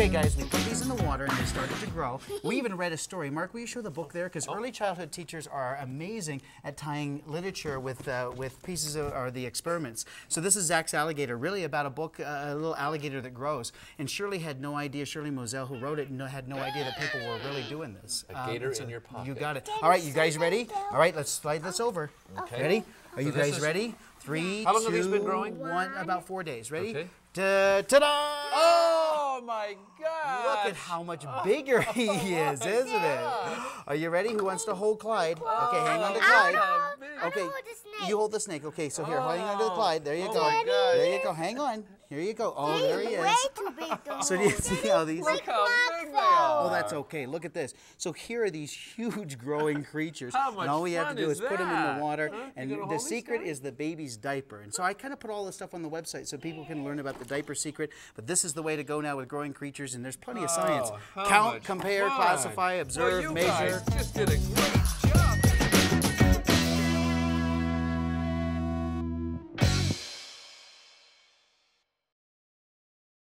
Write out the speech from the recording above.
Okay, guys, we put these in the water and they started to grow. We even read a story. Mark, will you show the book there? Because early childhood teachers are amazing at tying literature with uh, with pieces of or the experiments. So this is Zack's alligator, really about a book, uh, a little alligator that grows. And Shirley had no idea. Shirley Mozelle, who wrote it, no, had no idea that people were really doing this. A gator and so in your pocket. You got it. All right, you guys ready? All right, let's slide this over. Okay. Ready? Are you guys is- ready? Three, How long have these been growing? one, about four days. Ready? Okay. Ta- ta-da! Oh my God! Look at how much bigger he is, isn't it? Are you ready? Who wants to hold Clyde? Okay, hang on to Clyde. How big. Okay, hold the snake. you hold the snake. Okay, so here, hang on to the oh. Clyde. There you Oh go. my gosh. There you go. Hang on. Here you go. Oh, there he Way is. too big. So do you see how these? Look how big they Oh, that's okay. Look at this. So here are these huge growing creatures. How and all we have to do is is, put them in the water. Huh? And the secret is the baby's diaper. And so I kind of put all this stuff on the website so people can learn about the diaper secret. But this is the way to go now with growing creatures, and there's plenty of oh, science. Oh, Count, compare, fun. classify, Well, observe, you measure. guys just did a great